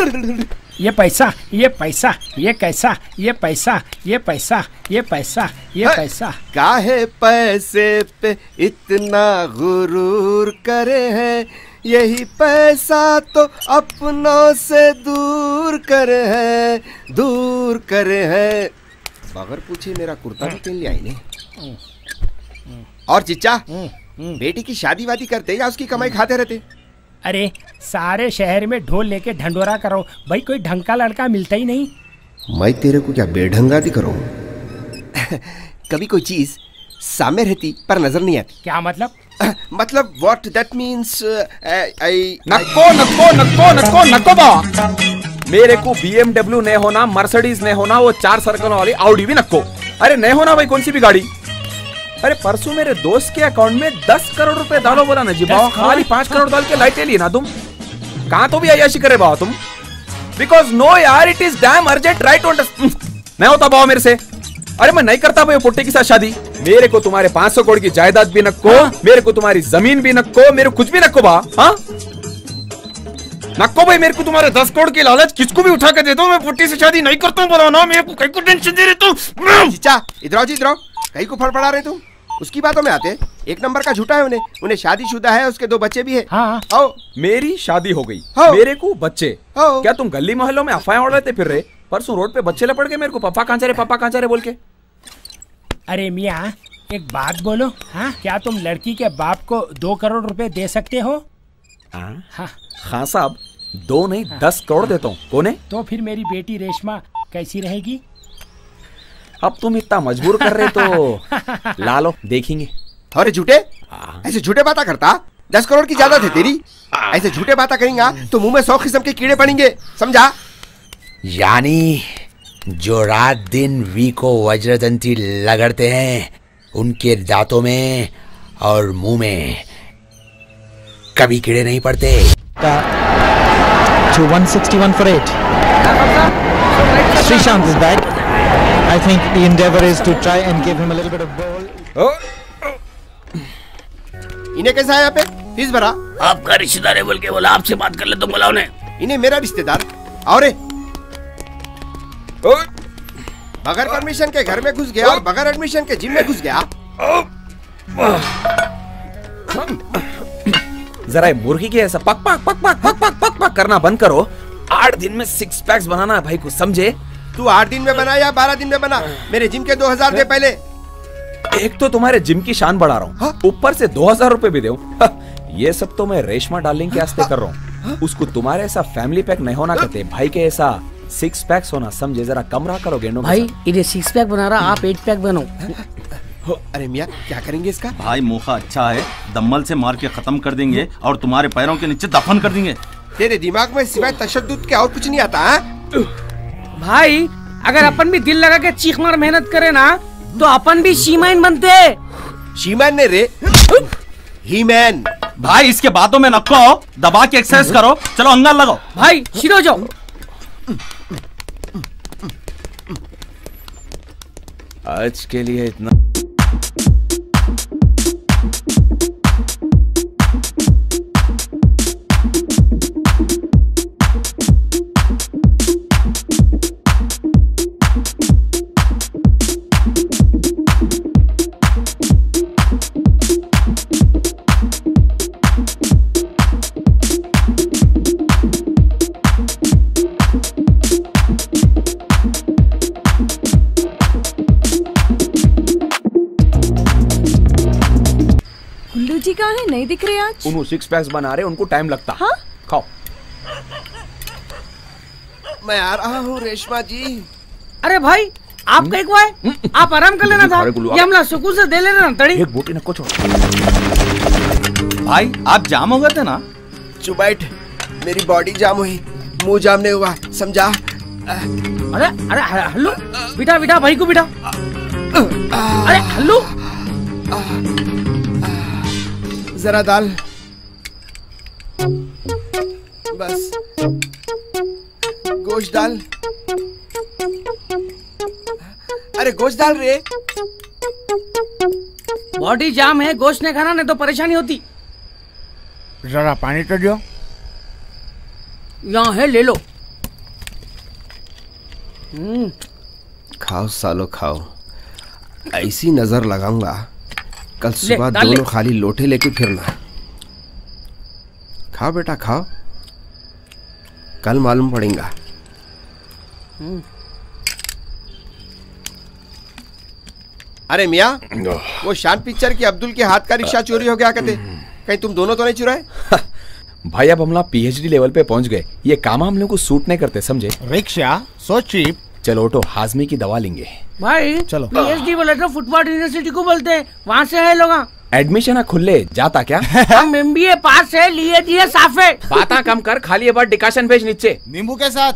ये पैसा ये पैसा ये कैसा ये पैसा ये पैसा ये पैसा ये। पैसा। काहे पैसे पे इतना गुरूर करे है? यही पैसा तो अपनों से दूर करे है दूर करे है। बगैर पूछे मेरा कुर्ता भी पहन लिया इन्हें? और चिच्चा बेटी की शादी वादी करते या उसकी कमाई खाते रहते? अरे सारे शहर में ढोल लेके ढंडोरा करो। भाई कोई ढंग का लड़का मिलता ही नहीं। मैं तेरे को क्या बेढंगा दी करूँ? कभी कोई चीज़ सामने रहती पर नज़र नहीं आती। क्या मतलब? मतलब व्हाट दैट मींस आई नक्को नक्को नक्को नक्को नक्को बा। मेरे को BMW नहीं होना मर्सिडीज नहीं होना वो चार सर्कल वाली आउडी भी नक्को। अरे नहीं होना भाई कौन सी भी गाड़ी? अरे परसों मेरे दोस्त के अकाउंट में दस करोड़ रुपए डालो बोला ना जी। बाबा दस खाली पाँच करोड़ डाल के लाइट लिए ना तुम। कहाँ तो भी अयाशी करे बाबा तुम। बिकॉज़ नो यार it is damn urgent right on नहीं होता बाबा मेरे से। अरे मैं नहीं करता भाई पुट्टे के साथ शादी। मेरे को तुम्हारे 500 करोड़ की जायदाद भी नक्को मेरे को तुम्हारी ज़मीन भी नक्को मेरे कुछ भी नक्को बा। हाँ? नक्को भाई मेरे को तुम्हारे दस करोड़ की लालच किसको भी उठा के दे दो मैं पुट्टी से शादी नहीं करता हूँ बोला ना मेरे को कहीं को टेंशन दे रहे तुम। चिचा इधर आओ जी इधर आओ। कहीं को फड़फड़ा रहे तुम? उसकी बातों में आते एक नंबर का झूठा है उन्हें। उन्हें शादीशुदा है उसके दो बच्चे भी है। हाँ आओ। मेरी शादी हो गई। हाँ। मेरे को बच्चे। हाँ। क्या तुम गली मोहल्लों में अफवाहें उड़ रहे फिर रहे? परसों रोड पे बच्चे लपड़ गए मेरे को। पापा कहाँ जा रहे पापा कहाँ जा रहे बोल के। अरे मिया एक बात बोलो। हाँ क्या तुम लड़की के बाप को दो करोड़ रुपए दे सकते हो? हाँ। हाँ। हाँ साहब दो नहीं दस करोड़ देता हूँ। कोने तो फिर मेरी बेटी रेशमा कैसी रहेगी? अब तुम इतना मजबूर कर रहे तो ला लो देखेंगे। अरे झूठे? ऐसे झूठे बातें करता? दस करोड़ की ज़्यादा थे तेरी? ऐसे झूठे बातें करेंगा तो मुँह में सौ किस्म के कीड़े पड़ेंगे समझा? यानी जो रात दिन वी को वज्रदंती लगड़ते हैं उनके दांतों में और मुँह में कभी कीड़े नहीं पड़ते। to 161 for 8. Srishant is back. I think the endeavor is to try and give him a little bit of ball. Oh. इन्हें कैसा है यहाँ पे? फ़ीस भरा? आपका रिश्तेदार है बोल के बोला आपसे बात कर ले तो बोला उन्हें। इन्हें मेरा रिश्तेदार? और बगैर परमिशन के घर में घुस गया और बगैर एडमिशन के जिम में घुस गया। जरा ये मुर्गी के ऐसा पक पक पक पक पक पक पक पक करना बंद करो। आठ दिन में सिक्स पैक्स बनाना है भाई को समझे? तू आठ दिन में बना या बारह दिन में बना? मेरे जिम के दो हज़ार दे पहले। एक तो तुम्हारे जिम की शान बढ़ा रहा हाँ? हूँ। ऊपर से दो हज़ार रूपए भी दे। ये सब तो मैं रेशमा डार्लिंग के वास्ते कर रहा हूँ। उसको तुम्हारे ऐसा फैमिली पैक नहीं होना कहते। भाई के ऐसा सिक्स पैक्स होना समझे? जरा कम रहा करो गेंडों भाई। इन्हें सिक्स पैक बना रहा आप एट पैक बनो। अरे मियाँ क्या करेंगे इसका? भाई मोखा अच्छा है। दम्मल से मार के खत्म कर देंगे और तुम्हारे पैरों के नीचे दफन कर देंगे। तेरे दिमाग में सिवाय तशद्दुद के और कुछ नहीं आता है? भाई अगर अपन भी दिल लगा के चीख मार मेहनत करे ना तो अपन भी शीमैन बनते। शीमैन ने रे। ही मैन भाई इसके बातों में नक्को दबा के एक्सरसाइज करो। चलो अंगार लगाओ। भाई सीधो जाओ। आज के लिए इतना। कहाँ है? नहीं दिख रहे आज? उन्होंने सिक्स पैक्स बना रहे उनको टाइम लगता। हाँ? खाओ। मैं आ रहा हूँ रेशमा जी। अरे भाई आपका एक है? आप आराम कर लेना था। ये हमला सुकून से दे लेना तड़ी। एक बोटी नको छोड़ भाई आप जाम हो गए थे ना? चुबैठ मेरी बॉडी जाम हुई। मुँह जाम नहीं हुआ समझा? अरे अरे हल्लू। बिठा बिठा भाई को बिठा। अरे हल्लू। जरा दाल। बस। गोश्त डाल अरे गोश्त डाल रे। बॉडी जाम है गोश्त नहीं खाना नहीं तो परेशानी होती। जरा पानी तो दो यहाँ है ले लो। खाओ सालो खाओ। ऐसी नज़र लगाऊँगा। कल सुबह दोनों खाली लोटे लेके फिरना है। खाओ बेटा खाओ। कल मालूम पड़ेगा। अरे मिया वो शान पिक्चर की अब्दुल के हाथ का रिक्शा चोरी हो गया कहते। कहीं तुम दोनों तो नहीं चुराए? भाई अब हम लोग पीएचडी लेवल पे पहुँच गए। ये काम हम लोग को सूट नहीं करते समझे? Rickshaw so cheap. चलो तो हाजमी की दवा लेंगे। भाई चलो। पीएचडी बोले तो फुटबॉल यूनिवर्सिटी को बोलते हैं वहाँ से है लोग एडमिशन है खुले जाता क्या? हम एमबीए पास है लिए दिए साफे। बाता कम कर खाली बार डिकाशन भेज नीचे। नींबू के साथ।